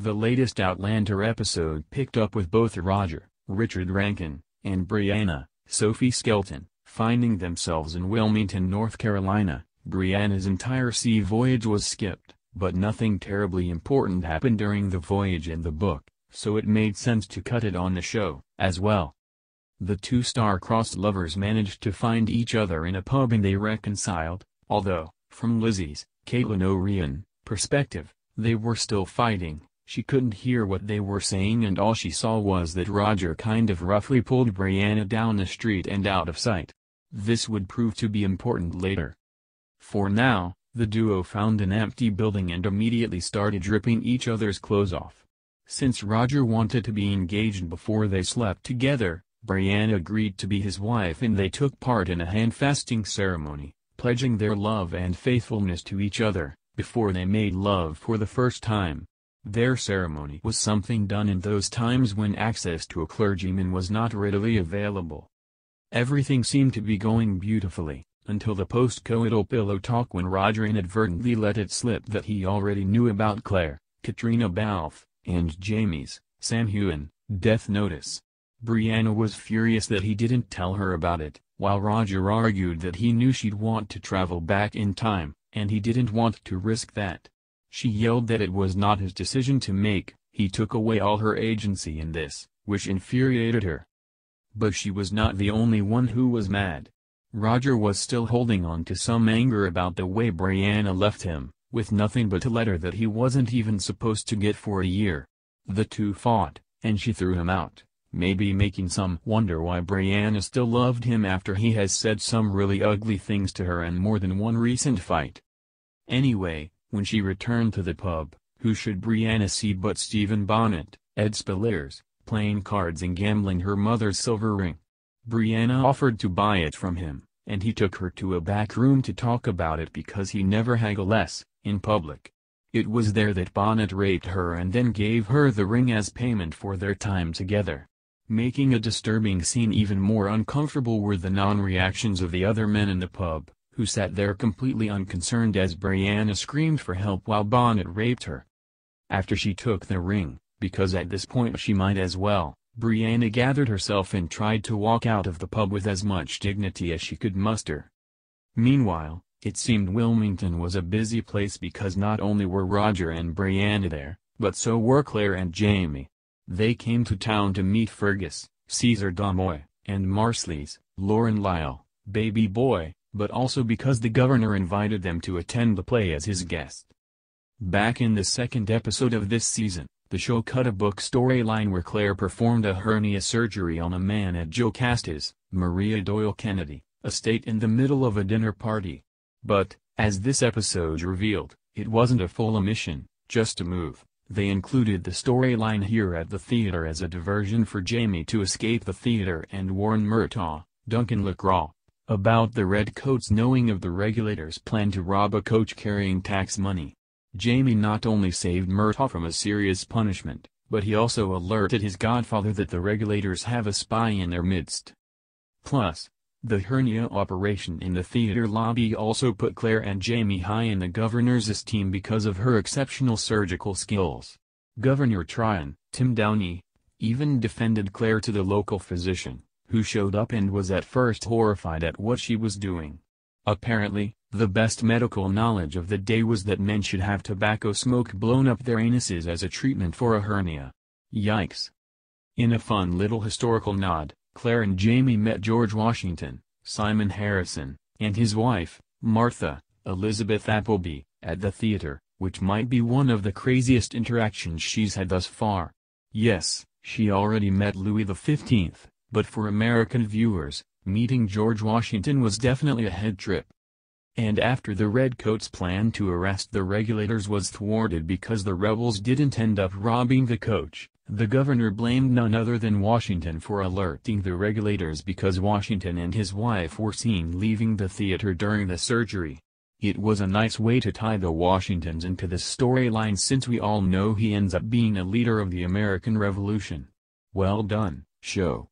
The latest Outlander episode picked up with both Roger, Richard Rankin, and Brianna, Sophie Skelton, finding themselves in Wilmington, North Carolina. Brianna's entire sea voyage was skipped, but nothing terribly important happened during the voyage in the book, so it made sense to cut it on the show, as well. The two star-crossed lovers managed to find each other in a pub and they reconciled, although, from Lizzie's, Caitlin O'Ryan, perspective, they were still fighting, she couldn't hear what they were saying and all she saw was that Roger kind of roughly pulled Brianna down the street and out of sight. This would prove to be important later. For now, the duo found an empty building and immediately started ripping each other's clothes off. Since Roger wanted to be engaged before they slept together, Brianna agreed to be his wife and they took part in a handfasting ceremony, pledging their love and faithfulness to each other, before they made love for the first time. Their ceremony was something done in those times when access to a clergyman was not readily available. Everything seemed to be going beautifully, until the post-coital pillow talk when Roger inadvertently let it slip that he already knew about Claire, Caitriona Balfe, and Jamie's, Sam Heughan, death notice. Brianna was furious that he didn't tell her about it, while Roger argued that he knew she'd want to travel back in time, and he didn't want to risk that. She yelled that it was not his decision to make, he took away all her agency in this, which infuriated her. But she was not the only one who was mad. Roger was still holding on to some anger about the way Brianna left him, with nothing but a letter that he wasn't even supposed to get for a year. The two fought, and she threw him out, maybe making some wonder why Brianna still loved him after he has said some really ugly things to her in more than one recent fight. Anyway, when she returned to the pub, who should Brianna see but Stephen Bonnet, Ed Speleers, playing cards and gambling her mother's silver ring. Brianna offered to buy it from him, and he took her to a back room to talk about it because he never haggled less, in public. It was there that Bonnet raped her and then gave her the ring as payment for their time together. Making a disturbing scene even more uncomfortable were the non-reactions of the other men in the pub, who sat there completely unconcerned as Brianna screamed for help while Bonnet raped her. After she took the ring, because at this point she might as well, Brianna gathered herself and tried to walk out of the pub with as much dignity as she could muster. Meanwhile, it seemed Wilmington was a busy place because not only were Roger and Brianna there, but so were Claire and Jamie. They came to town to meet Fergus, César Domboy, and Marsali, Lauren Lyle, Baby Boy, but also because the governor invited them to attend the play as his guest. Back in the second episode of this season, the show cut a book storyline where Claire performed a hernia surgery on a man at Jocasta's, Maria Doyle Kennedy, estate in the middle of a dinner party. But, as this episode revealed, it wasn't a full omission, just a move. They included the storyline here at the theater as a diversion for Jamie to escape the theater and warn Murtagh, Duncan LaCroix, about the Redcoats knowing of the regulators' plan to rob a coach carrying tax money. Jamie not only saved Murtagh from a serious punishment, but he also alerted his godfather that the regulators have a spy in their midst. Plus, the hernia operation in the theater lobby also put Claire and Jamie high in the governor's esteem because of her exceptional surgical skills. Governor Tryon, Tim Downie, even defended Claire to the local physician, who showed up and was at first horrified at what she was doing. Apparently, the best medical knowledge of the day was that men should have tobacco smoke blown up their anuses as a treatment for a hernia. Yikes. In a fun little historical nod, Claire and Jamie met George Washington, Simon Harrison, and his wife, Martha, Elizabeth Appleby, at the theater, which might be one of the craziest interactions she's had thus far. Yes, she already met Louis XV, but for American viewers, meeting George Washington was definitely a head trip. And after the Redcoats' plan to arrest the regulators was thwarted because the rebels didn't end up robbing the coach, the governor blamed none other than Washington for alerting the regulators because Washington and his wife were seen leaving the theater during the surgery. It was a nice way to tie the Washingtons into this storyline since we all know he ends up being a leader of the American Revolution. Well done, show.